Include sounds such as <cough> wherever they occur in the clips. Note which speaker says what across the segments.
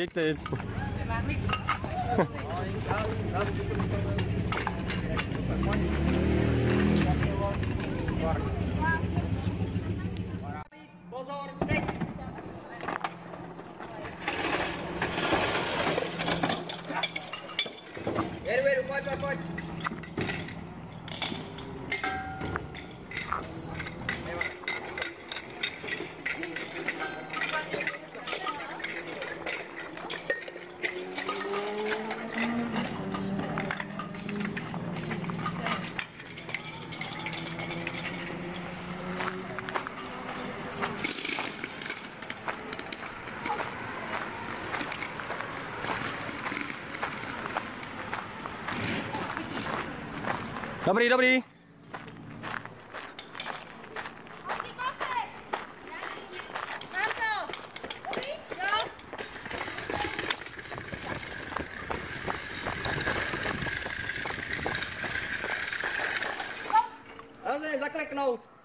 Speaker 1: kriegt er hin.
Speaker 2: Dobrý, dobrý.
Speaker 1: Nazdě, zakleknout.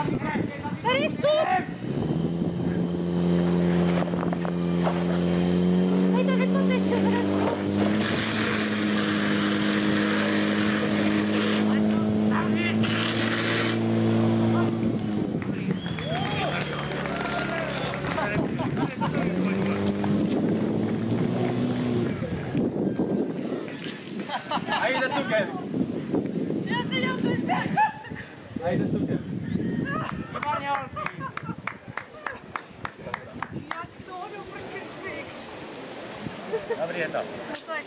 Speaker 3: Come back. Gabrieta. Like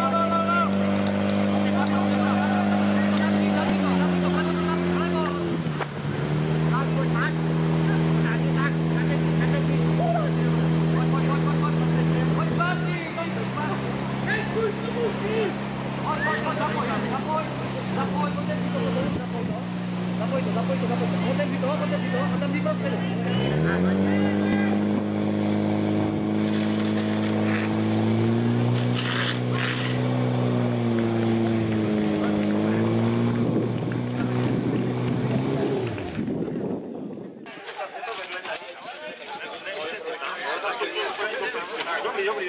Speaker 4: Dobrý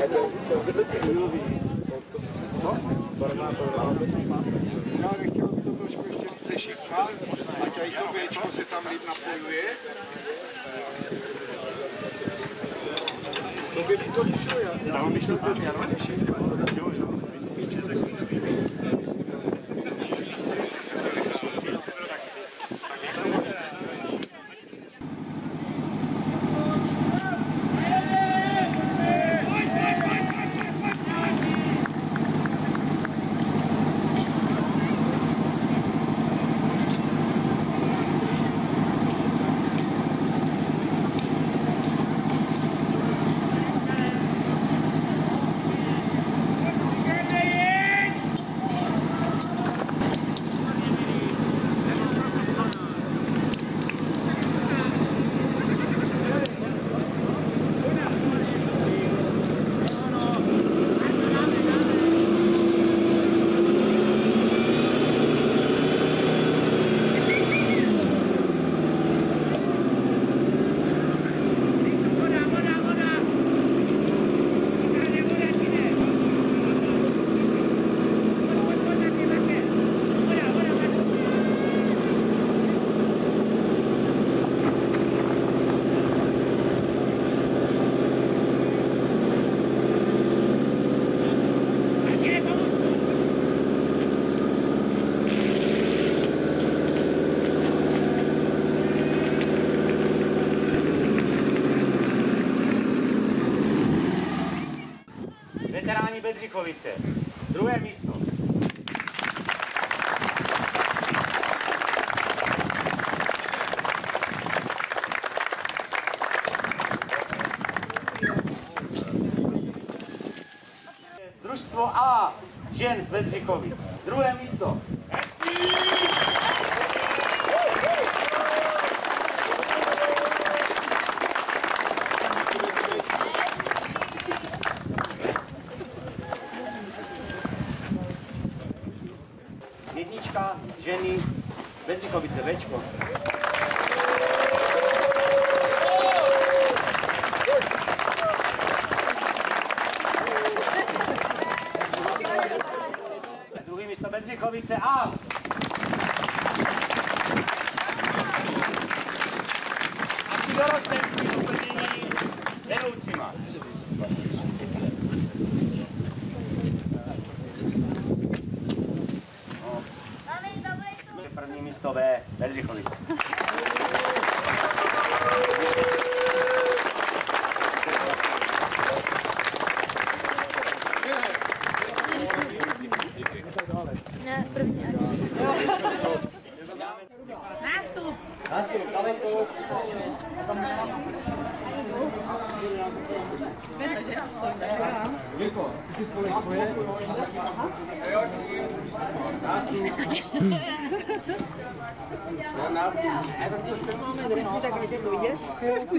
Speaker 4: je to.
Speaker 3: No to je konec.
Speaker 5: Já nechtěl by to trošku ještě více šikmat, ať i to Bčko se tam líp napojuje. To by mi to vyšlo, já, já jsem myšlel to více šikmat. Jo, že
Speaker 3: Veteráni Bedřichovice. Druhé místo. Družstvo A žen z Bedřichovic. Druhé místo. Jednička, ženy, Bedřichovice, Bčko. Druhý místo Bedřichovice A. A ti dorostenci doplnění vedoucíma. První místo B, Bedřichovice.
Speaker 6: Ne, první. Nástup.
Speaker 1: Nástup, daleko. Jirko, ty si spolek svoje.
Speaker 6: Trošku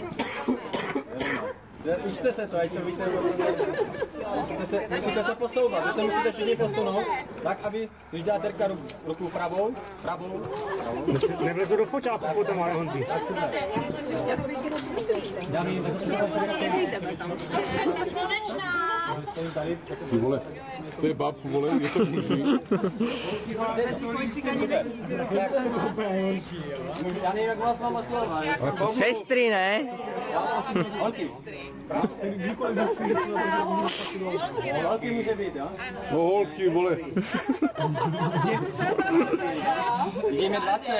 Speaker 1: Učte se to, ať to víte. Musíte se, musíte se posouvat, vy se musíte všichni posunout. Tak, aby, když dá terka ruku, ruku pravou, pravou,
Speaker 7: Nevlezu do foťáku potom, ale Honzi.
Speaker 1: dám jí
Speaker 8: Ty vole, to je bab, vole, je to mužný.
Speaker 1: Já nevím, jak vás mám oslovovat.
Speaker 9: Sestry, ne?
Speaker 1: Holky. Holky může být, jo?
Speaker 8: No holky, vole. <laughs> <laughs>
Speaker 1: Vidíme 20.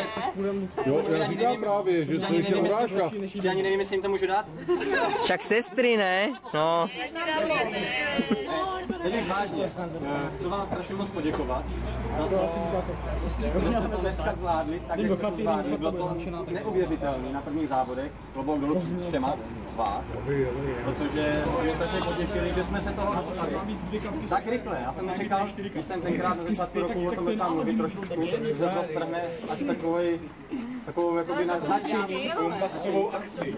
Speaker 8: Jo, já říkám právě, že to
Speaker 1: ani
Speaker 8: je
Speaker 1: nevím,
Speaker 8: urážka.
Speaker 1: jestli, ještě ani nevím, jestli jim to můžu dát.
Speaker 9: Však sestry, ne? No.
Speaker 1: Teď vážně, chci vám strašně moc poděkovat za to, že jste to dneska zvládli, tak jak jste to zvládli. Bylo to neuvěřitelné na prvních závodech, klobouk dolů všema z vás, protože mě strašně potěšili, že jsme se toho dostali tak rychle. Já jsem nečekal, když jsem tenkrát na začátku roku o tom tam mluvit trošičku, že to strhne až takový takovou jakoby nadšení, masovou akci.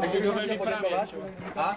Speaker 1: Takže kdo bude poděkovat? A?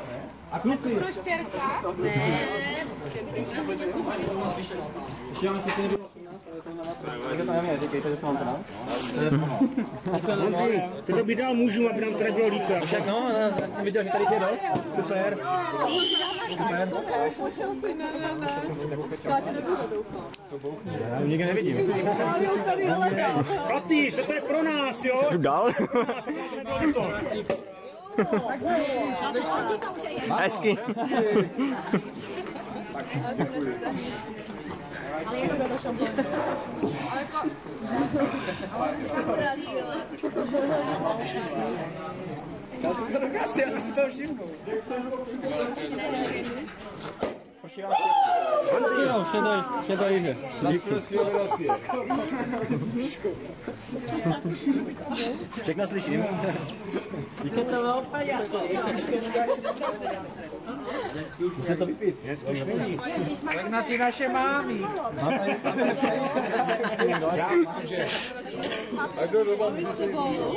Speaker 1: A kluci?
Speaker 6: Ne.
Speaker 1: ještě nebylo 18, ale to je na vás. Takže to nevím, říkejte, že jsem vám to dal.
Speaker 7: Honzi, ty to by dal mužům, aby nám to nebylo líto.
Speaker 1: Však no, já jsem viděl, že tady je dost. Super. Já nikdy nevidím.
Speaker 7: Chlapi, co to je pro nás, jo?
Speaker 9: Asking.
Speaker 7: Tá usando o cacete, vocês estão xingando. Vou chegar aqui.
Speaker 9: Hezky.
Speaker 1: Jo, šedoj, šedoj, že. Všechno slyším. Musím to vypít.
Speaker 7: Tak na ty naše mámy.
Speaker 8: A kdo doma vidíte?
Speaker 6: Sebou.